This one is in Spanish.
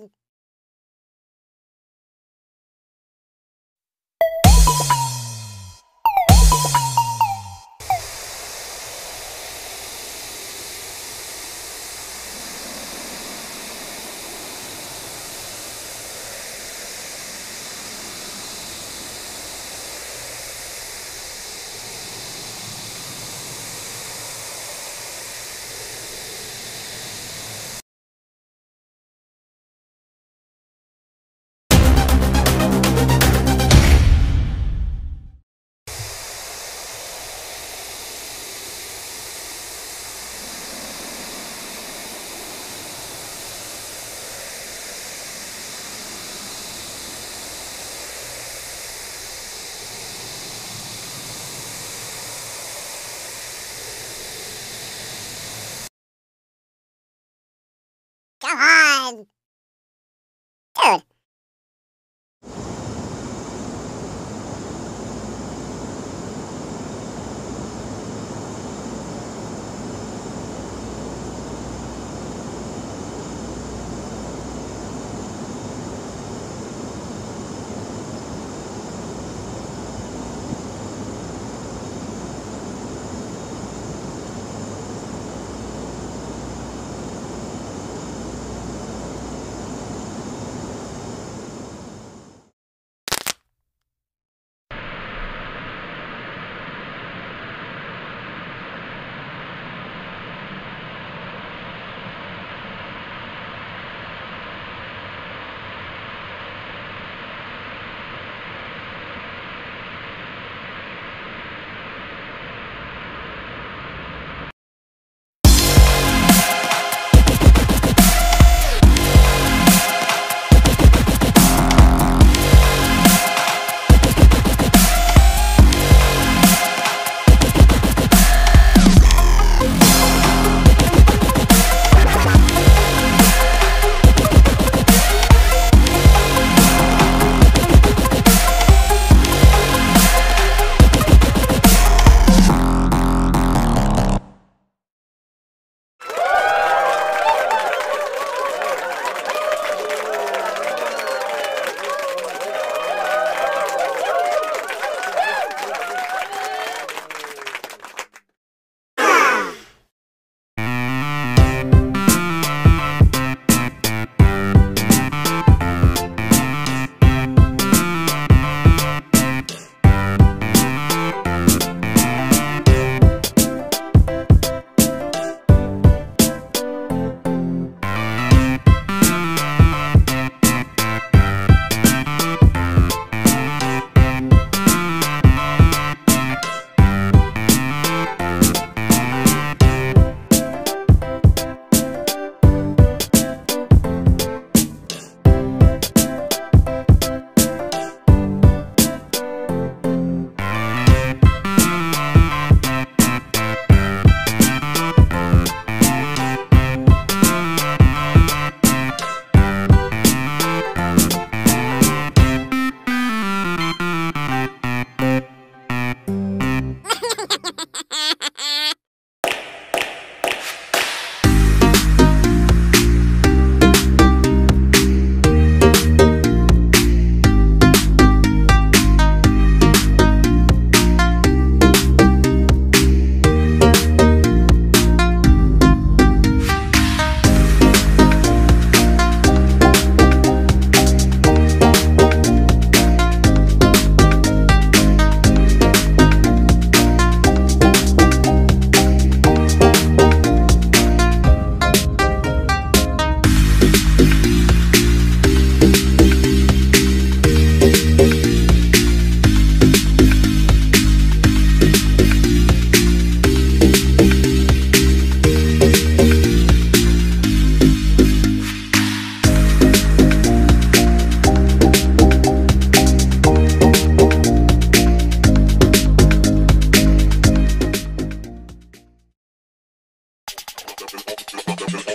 dog. Lo